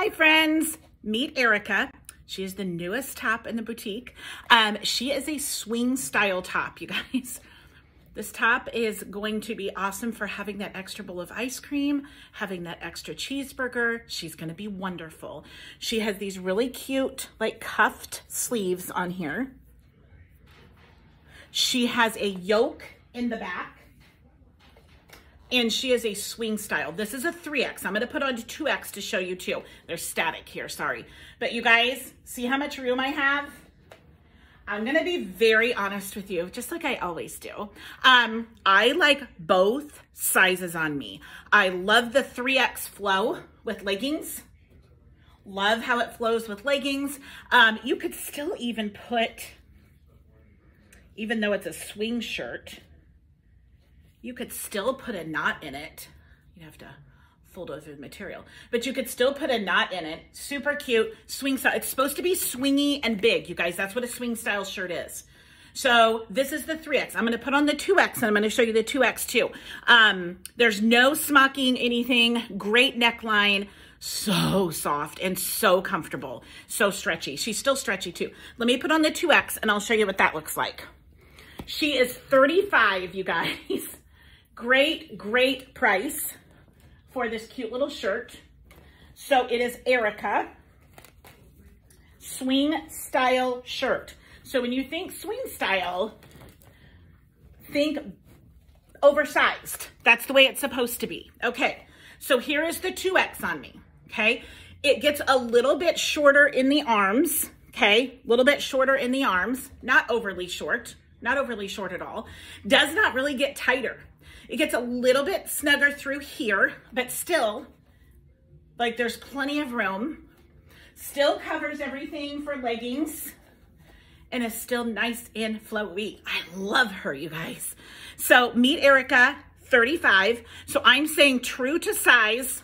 Hi friends, meet Erika. She is the newest top in the boutique. Um, she is a swing style top, you guys. This top is going to be awesome for having that extra bowl of ice cream, having that extra cheeseburger. She's gonna be wonderful. She has these really cute, like cuffed sleeves on here. She has a yoke in the back and she is a swing style. This is a 3X. I'm going to put on to 2X to show you too. They're static here, sorry. But you guys, see how much room I have? I'm going to be very honest with you, just like I always do. Um, I like both sizes on me. I love the 3X flow with leggings. Love how it flows with leggings. Um, you could still even put, even though it's a swing shirt, you could still put a knot in it. You'd have to fold over the material, but you could still put a knot in it. Super cute swing style. It's supposed to be swingy and big, you guys. That's what a swing style shirt is. So this is the 3X. I'm going to put on the 2X and I'm going to show you the 2X too. Um, there's no smocking anything. Great neckline. So soft and so comfortable. So stretchy. She's still stretchy too. Let me put on the 2X and I'll show you what that looks like. She is 35, you guys. Great, great price for this cute little shirt. So it is Erika swing style shirt. So when you think swing style, think oversized. That's the way it's supposed to be. Okay, so here is the 2X on me, okay? It gets a little bit shorter in the arms, okay? A little bit shorter in the arms, not overly short, not overly short at all. Does not really get tighter. It gets a little bit snugger through here, but still, like there's plenty of room. Still covers everything for leggings and is still nice and flowy. I love her, you guys. So meet Erika, 35. So I'm saying true to size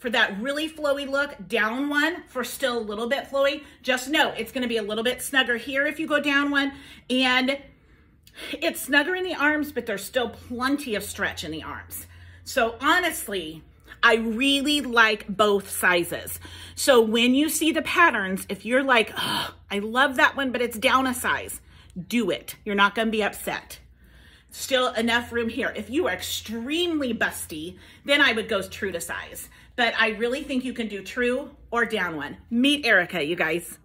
for that really flowy look, down one for still a little bit flowy. Just know it's gonna be a little bit snugger here if you go down one and it's snugger in the arms, but there's still plenty of stretch in the arms. So honestly, I really like both sizes. So when you see the patterns, if you're like, oh, I love that one, but it's down a size, do it. You're not gonna be upset. Still enough room here. If you are extremely busty, then I would go true to size. But I really think you can do true or down one. Meet Erika, you guys.